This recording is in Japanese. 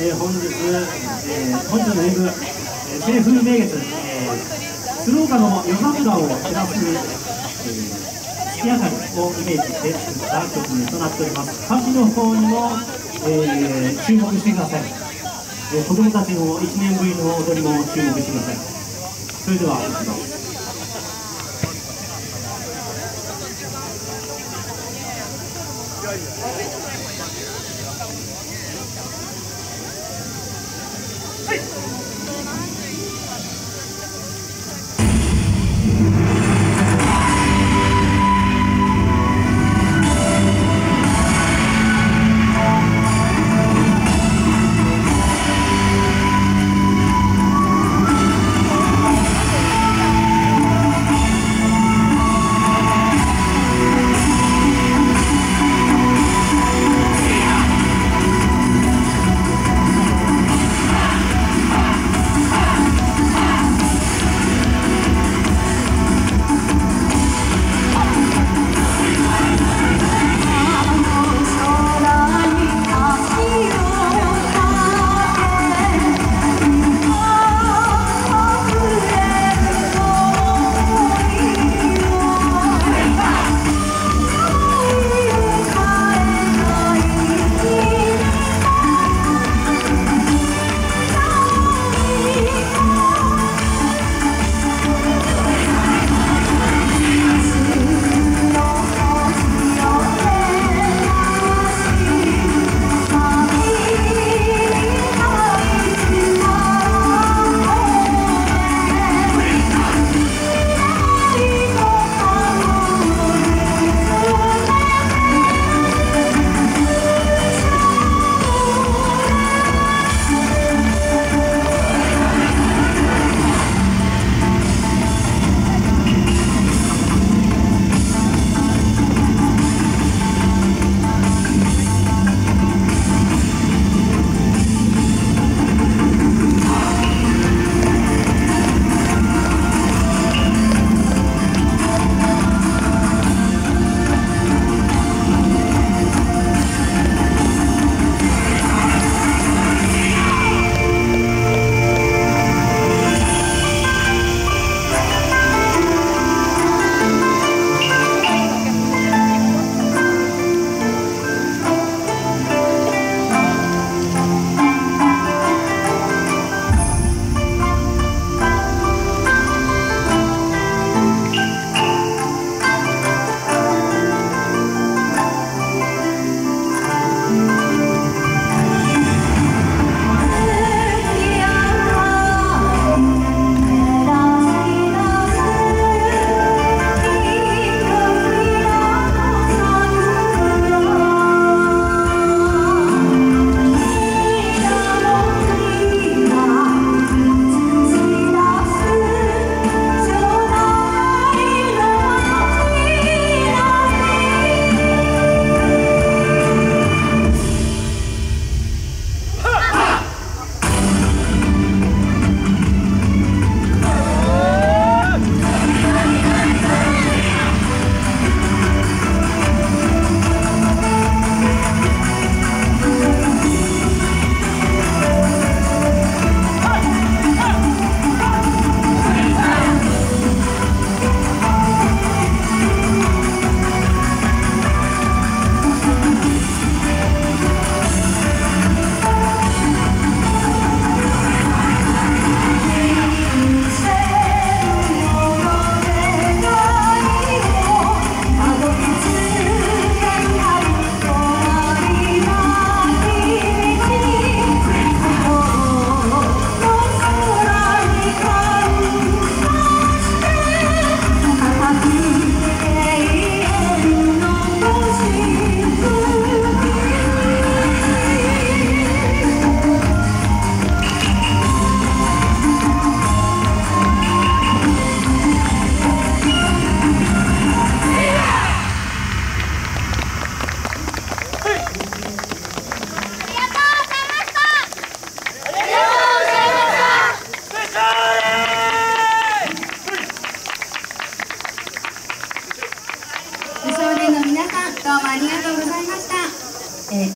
えー、本日、えー、本日の演舞、えー、西風名月、えー、鶴岡の夜桜を照らす、えー、月明かりをイメージして作った曲名となっております。歌詞の方にも、えー、注目してください、えー、子供たちの1年ぶりの踊りも注目してください。それでは行きます。はい。